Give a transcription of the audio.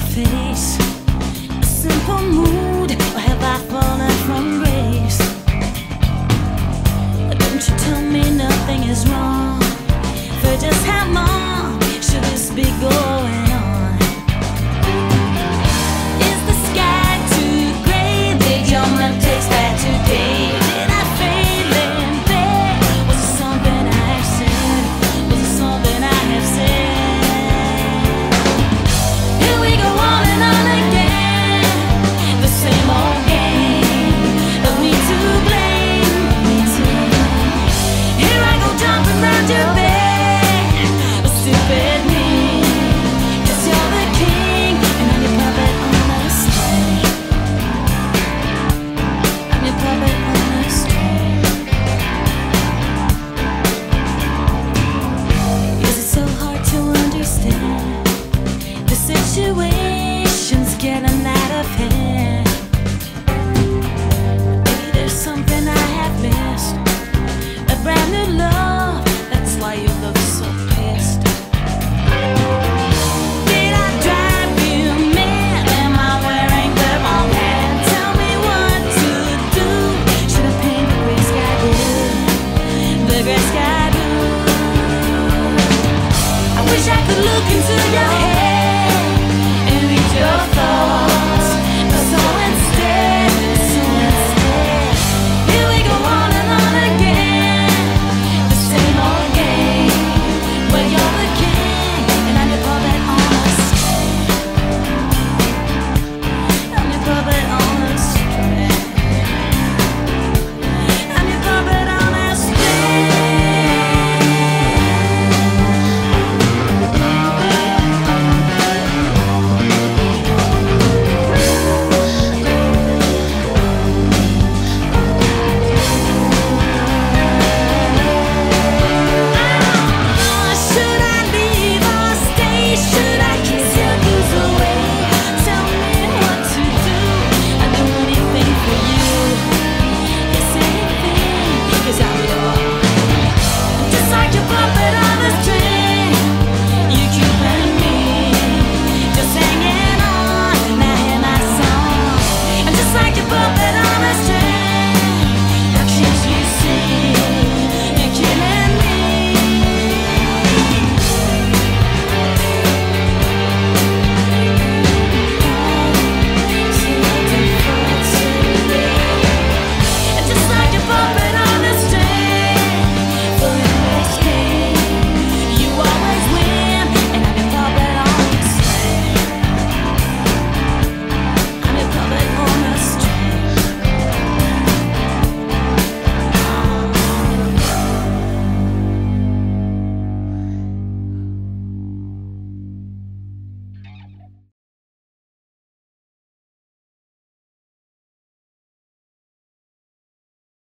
face? A simple mood, situation's getting out of hand. Maybe there's something I have missed. A brand new love.